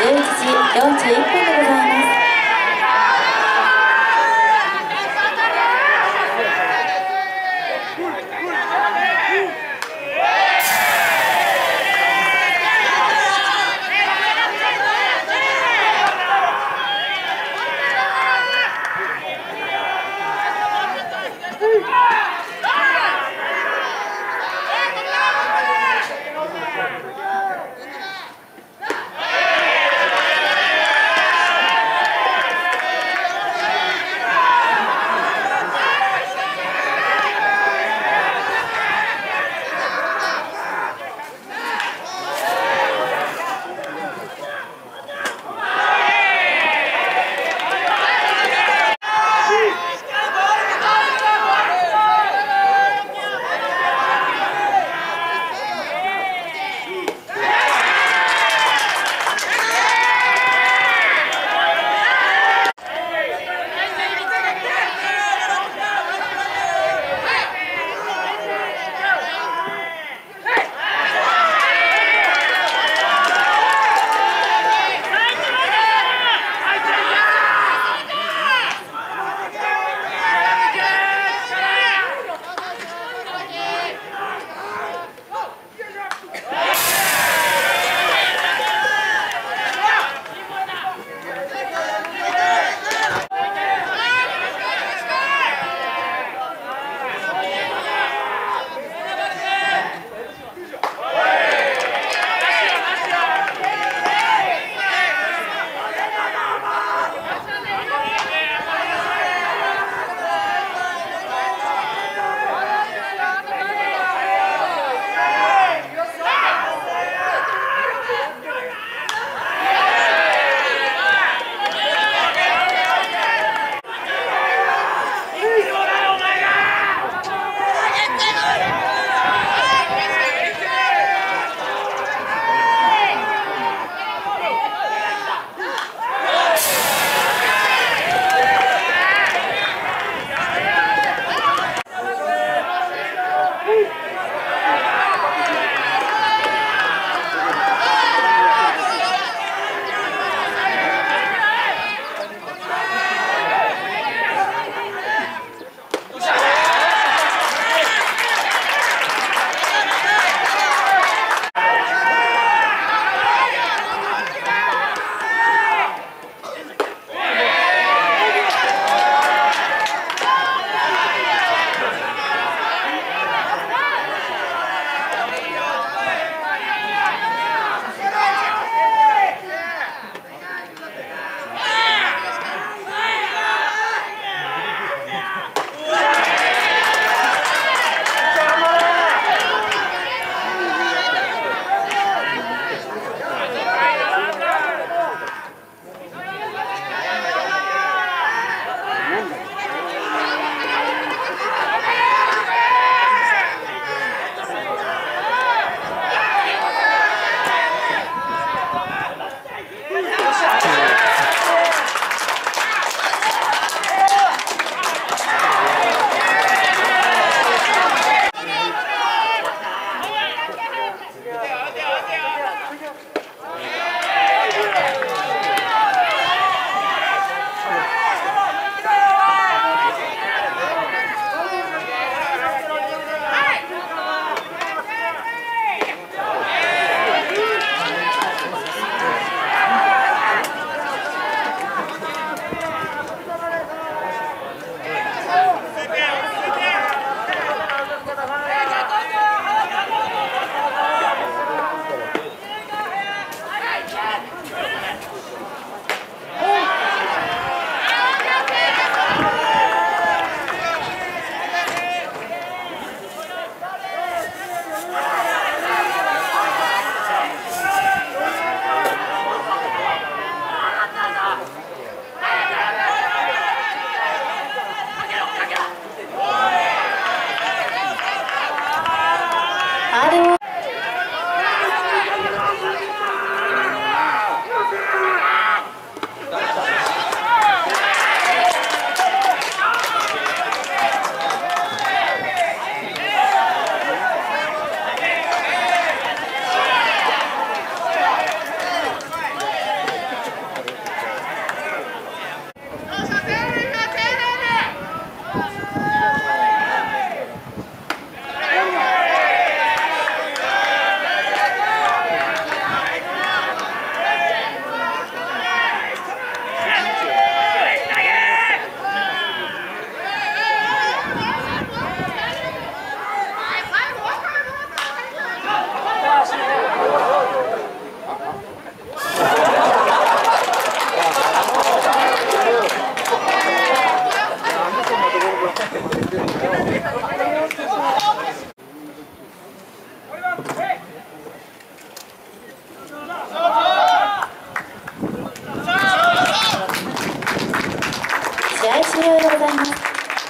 11時41分でございます。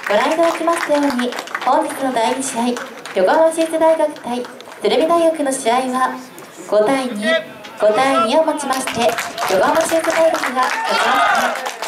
ご覧いただきましたように本日の第2試合横浜市立大学対鶴見大学の試合は5対25対2をもちまして横浜市立大学が勝ちました。